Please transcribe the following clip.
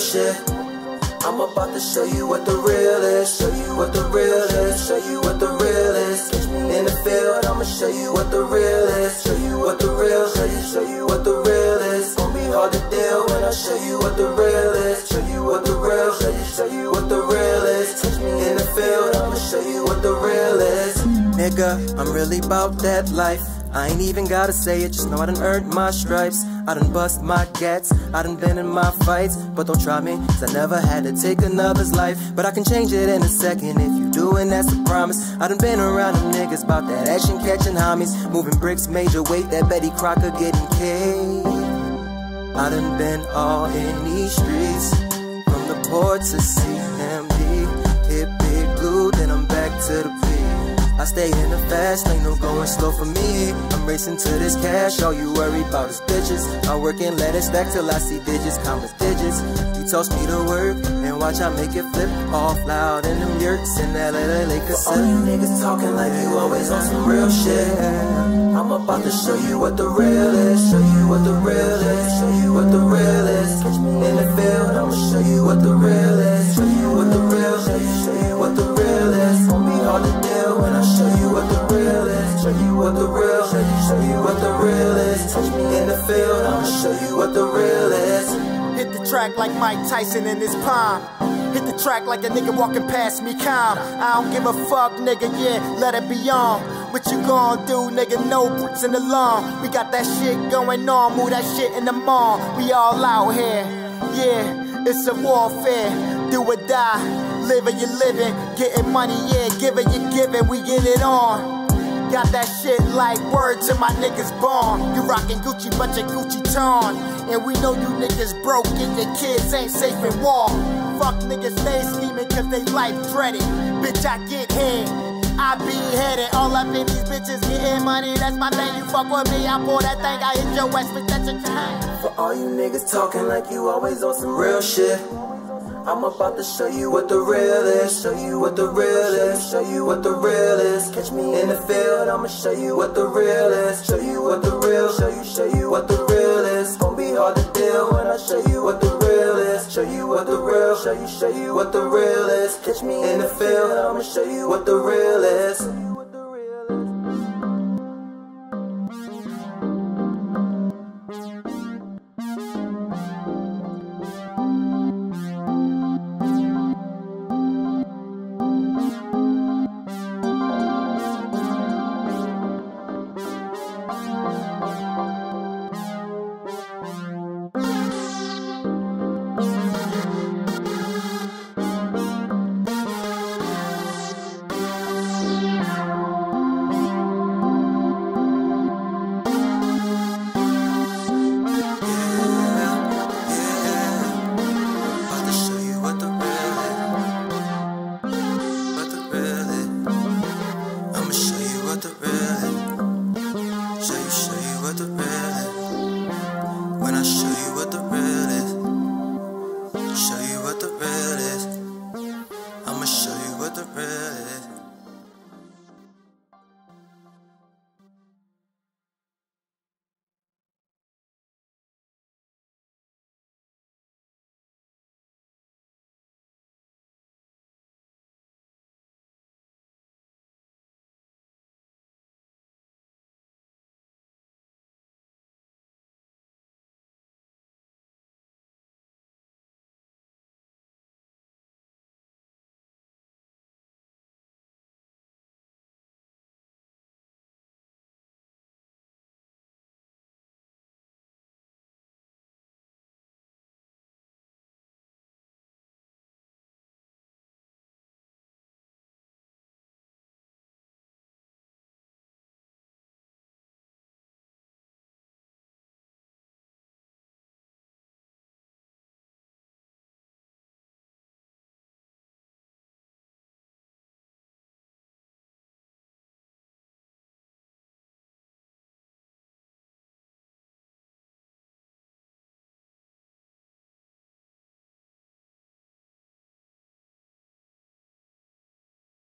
shit. I'm about to show you what the real is. Show you what the real is. Show you what the real is. In the field, I'ma show you what the real is. Show you what the real. You, show you what the real is. Gonna be hard to deal when I show you what the real is. Show you what the real. You, show you what the real is. In the field, I'ma show you what the real is. Nigga, I'm really about that life. I ain't even gotta say it, just know I done earned my stripes. I done bust my gats, I done been in my fights. But don't try me, cause I never had to take another's life. But I can change it in a second if you do, and that's a promise. I done been around them niggas about that action catching homies. Moving bricks, major weight, that Betty Crocker getting K. I done been all in these streets, from the port to CMD. Stay in the fast lane, no going slow for me. I'm racing to this cash, all you worry about is bitches. I work and let it stack till I see digits, countless digits. You toss me to work and watch I make it flip off loud in them yurts in that LA Lakers. All you niggas talking like you always on some real shit. I'm about to show you what the real is. Show you what the real is. Show you what the real is. Catch me in the field, I'ma show you what the real is. Track like Mike Tyson in his prime. Hit the track like a nigga walking past me calm. I don't give a fuck, nigga, yeah, let it be on. What you gon' do, nigga? No bricks in the lawn. We got that shit going on, move that shit in the mall. We all out here, yeah, it's a warfare. Do or die, living you living, getting money, yeah, giving you giving, we get it on. Got that shit like word to my niggas born. You rockin' Gucci, but your Gucci torn. And we know you niggas broke and your kids ain't safe in war. Fuck niggas stay scheming cause they life dreaded. Bitch, I get head. I be headed all up in these bitches getting money. That's my thing. You fuck with me, I pull that thing. I hit your time. For all you niggas talking like you always on some real shit. I'm about to show you what the real is. Show you what the real is. Show you what the real is. Catch me in the field. I'ma show you what the real is. Show you what the real. Show you, show you what the real is. Gonna be hard to deal when I show you what the real is. Show you what the real. Show you, show you what the real is. Catch me in the field. I'ma show you what the real is.